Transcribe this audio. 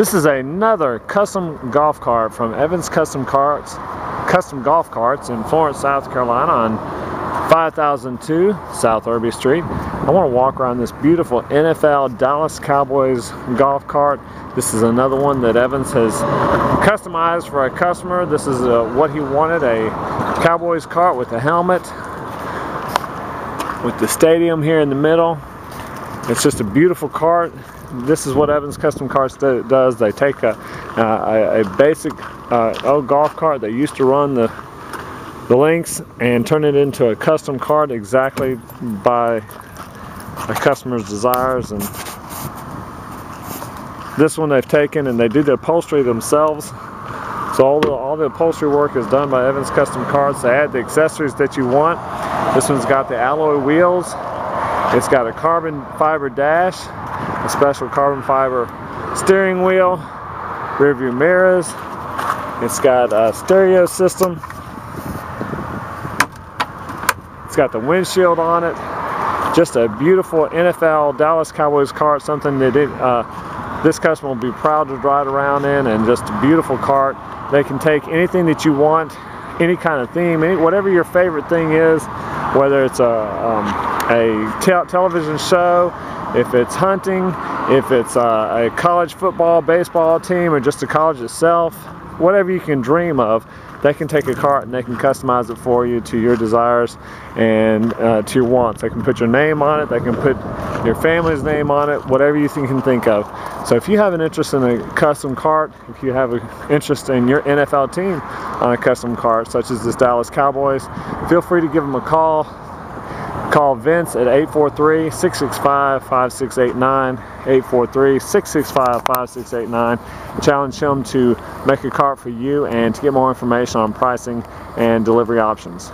This is another custom golf cart from Evans Custom Carts, Custom Golf Carts in Florence, South Carolina on 5002 South Irby Street. I want to walk around this beautiful NFL Dallas Cowboys golf cart. This is another one that Evans has customized for a customer. This is uh, what he wanted, a Cowboys cart with a helmet, with the stadium here in the middle. It's just a beautiful cart this is what Evans Custom Carts do, does. They take a, uh, a, basic uh, old golf cart that used to run the the links and turn it into a custom cart exactly by a customer's desires and this one they've taken and they do the upholstery themselves so all the, all the upholstery work is done by Evans Custom Carts. They add the accessories that you want. This one's got the alloy wheels. It's got a carbon fiber dash a special carbon fiber steering wheel, rear view mirrors. It's got a stereo system. It's got the windshield on it. Just a beautiful NFL Dallas Cowboys cart, something that it, uh, this customer will be proud to ride around in and just a beautiful cart. They can take anything that you want, any kind of theme, any, whatever your favorite thing is, whether it's a, um, a te television show, if it's hunting, if it's a, a college football, baseball team, or just a college itself, whatever you can dream of, they can take a cart and they can customize it for you to your desires and uh, to your wants. They can put your name on it, they can put your family's name on it, whatever you can think of. So if you have an interest in a custom cart, if you have an interest in your NFL team on a custom cart, such as this Dallas Cowboys, feel free to give them a call. Call Vince at 843-665-5689, 843-665-5689. Challenge him to make a cart for you and to get more information on pricing and delivery options.